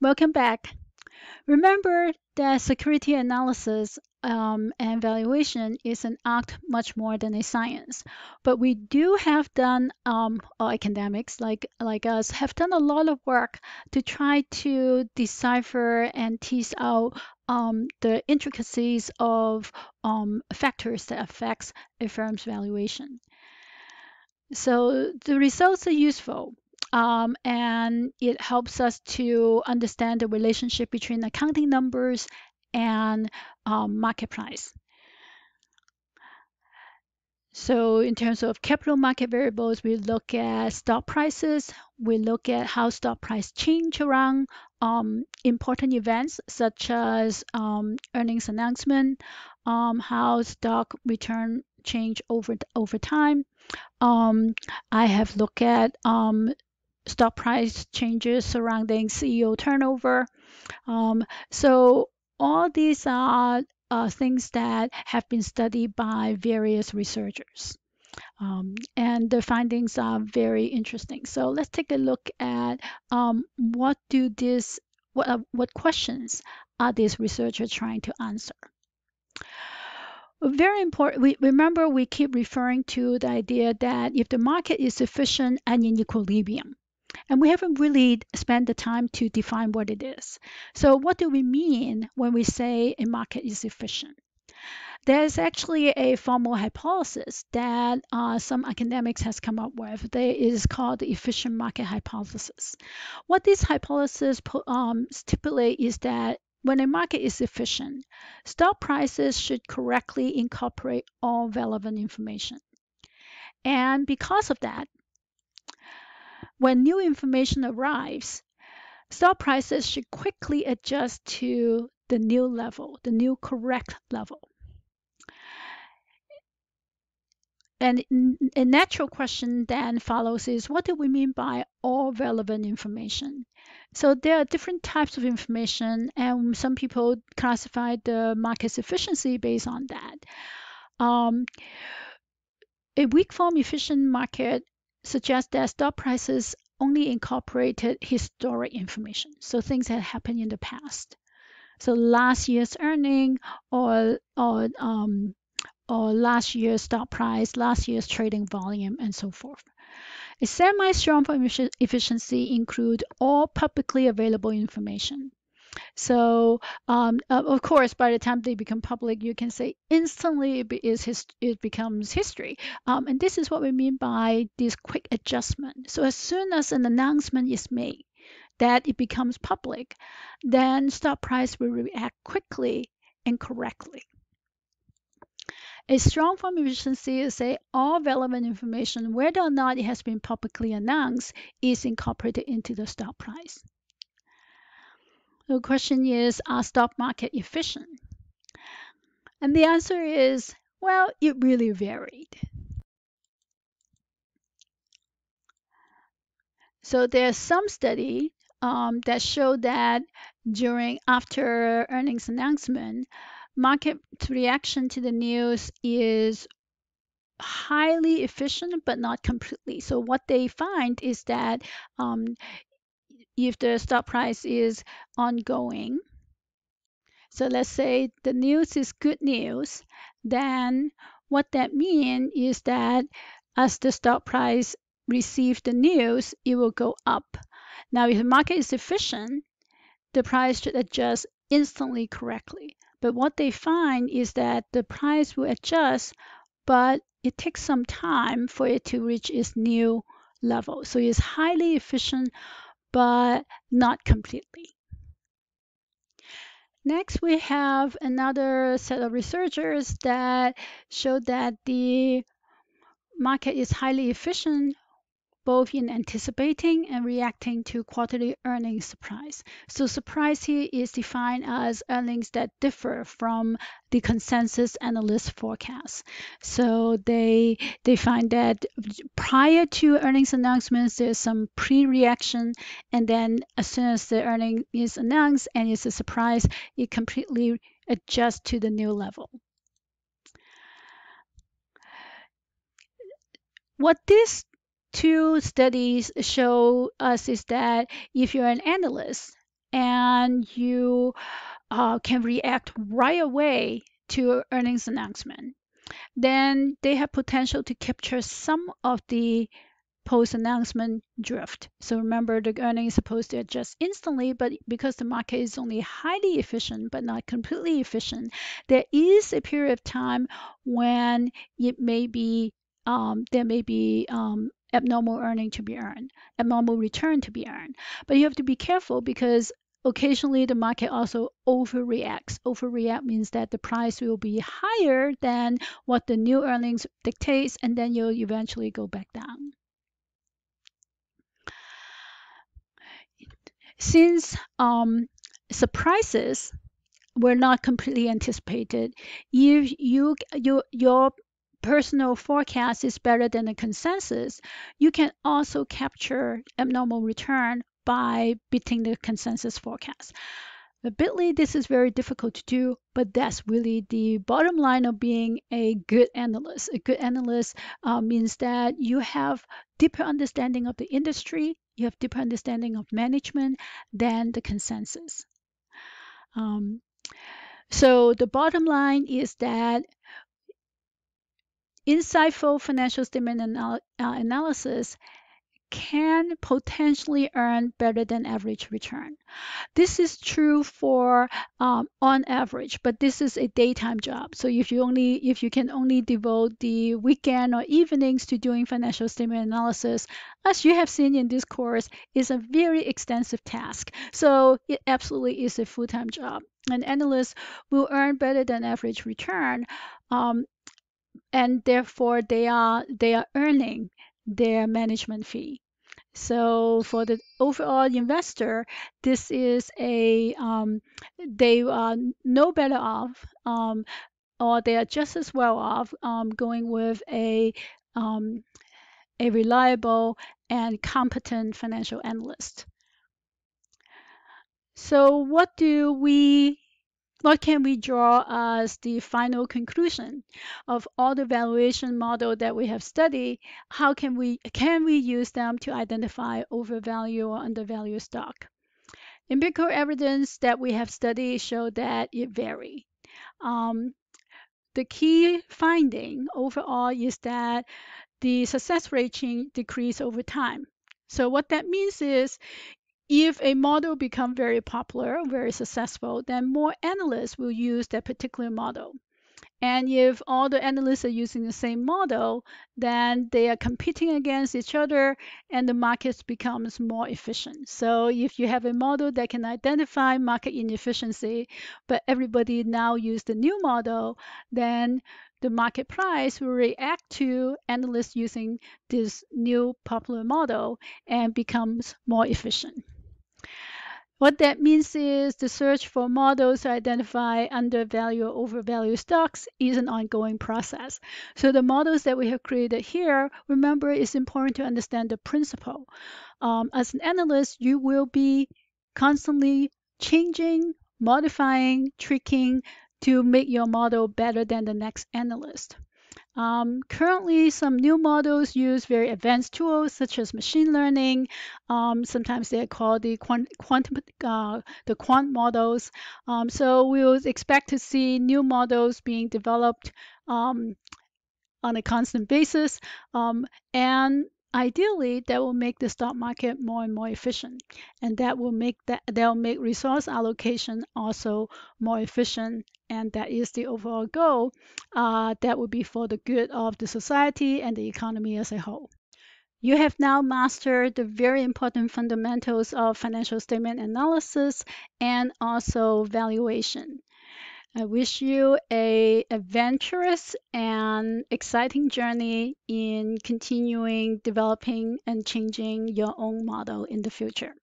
Welcome back. Remember that security analysis um, and valuation is an art much more than a science. But we do have done, um, academics like like us have done a lot of work to try to decipher and tease out um, the intricacies of um, factors that affects a firm's valuation. So the results are useful. Um, and it helps us to understand the relationship between accounting numbers and um, market price. So in terms of capital market variables, we look at stock prices, we look at how stock price change around um, important events such as um, earnings announcement, um, how stock return change over over time. Um, I have looked at um, stock price changes surrounding CEO turnover. Um, so all these are uh, things that have been studied by various researchers. Um, and the findings are very interesting. So let's take a look at um, what do this, what, uh, what questions are these researchers trying to answer? Very important. We remember we keep referring to the idea that if the market is efficient and in equilibrium, and we haven't really spent the time to define what it is. So, what do we mean when we say a market is efficient? There's actually a formal hypothesis that uh, some academics has come up with. It is called the efficient market hypothesis. What this hypothesis um, stipulate is that when a market is efficient, stock prices should correctly incorporate all relevant information. And because of that, when new information arrives, stock prices should quickly adjust to the new level, the new correct level. And a natural question then follows is what do we mean by all relevant information? So there are different types of information, and some people classify the market's efficiency based on that. Um, a weak form efficient market suggests that stock prices only incorporated historic information, so things that happened in the past. So last year's earning or or um, or last year's stock price, last year's trading volume, and so forth. A semi-strong efficiency include all publicly available information. So, um, of course, by the time they become public, you can say instantly it, it becomes history. Um, and this is what we mean by this quick adjustment. So, as soon as an announcement is made that it becomes public, then stock price will react quickly and correctly. A strong form of efficiency is say all relevant information, whether or not it has been publicly announced, is incorporated into the stock price. The question is, are stock market efficient? And the answer is, well, it really varied. So there's some study um, that show that during after earnings announcement, market reaction to the news is highly efficient but not completely. So what they find is that um, if the stock price is ongoing. So let's say the news is good news, then what that means is that as the stock price receives the news, it will go up. Now, if the market is efficient, the price should adjust instantly correctly. But what they find is that the price will adjust, but it takes some time for it to reach its new level. So it's highly efficient but not completely. Next, we have another set of researchers that show that the market is highly efficient both in anticipating and reacting to quarterly earnings surprise. So surprise here is defined as earnings that differ from the consensus analyst forecast. So they they find that prior to earnings announcements, there's some pre-reaction, and then as soon as the earning is announced and it's a surprise, it completely adjusts to the new level. What this two studies show us is that if you're an analyst and you uh, can react right away to earnings announcement, then they have potential to capture some of the post-announcement drift. So remember, the earnings is supposed to adjust instantly, but because the market is only highly efficient but not completely efficient, there is a period of time when it may be um, there may be um, abnormal earning to be earned, abnormal return to be earned. But you have to be careful because occasionally the market also overreacts. Overreact means that the price will be higher than what the new earnings dictates, and then you'll eventually go back down. Since um, surprises were not completely anticipated, if you, you your personal forecast is better than the consensus, you can also capture abnormal return by beating the consensus forecast. Admittedly, this is very difficult to do, but that's really the bottom line of being a good analyst. A good analyst uh, means that you have deeper understanding of the industry, you have deeper understanding of management than the consensus. Um, so the bottom line is that insightful financial statement anal uh, analysis can potentially earn better than average return. This is true for um, on average, but this is a daytime job. So if you only if you can only devote the weekend or evenings to doing financial statement analysis, as you have seen in this course, is a very extensive task. So it absolutely is a full-time job. An analyst will earn better than average return. Um, and therefore they are they are earning their management fee. So for the overall investor, this is a um, they are no better off, um, or they are just as well off um, going with a um, a reliable and competent financial analyst. So what do we what can we draw as the final conclusion of all the valuation model that we have studied? How can we can we use them to identify overvalue or undervalue stock? Empirical evidence that we have studied show that it vary. Um, the key finding overall is that the success rate decrease over time. So what that means is if a model become very popular, very successful, then more analysts will use that particular model. And if all the analysts are using the same model, then they are competing against each other and the market becomes more efficient. So if you have a model that can identify market inefficiency, but everybody now use the new model, then the market price will react to analysts using this new popular model and becomes more efficient. What that means is the search for models to identify undervalue or overvalue stocks is an ongoing process. So the models that we have created here, remember, it's important to understand the principle. Um, as an analyst, you will be constantly changing, modifying, tricking to make your model better than the next analyst. Um, currently, some new models use very advanced tools such as machine learning. Um, sometimes they're called the quant, quantum, uh, the quant models. Um, so we'll expect to see new models being developed um, on a constant basis. Um, and ideally that will make the stock market more and more efficient and that will make that they'll make resource allocation also more efficient and that is the overall goal uh, that will be for the good of the society and the economy as a whole. You have now mastered the very important fundamentals of financial statement analysis and also valuation I wish you a adventurous and exciting journey in continuing developing and changing your own model in the future.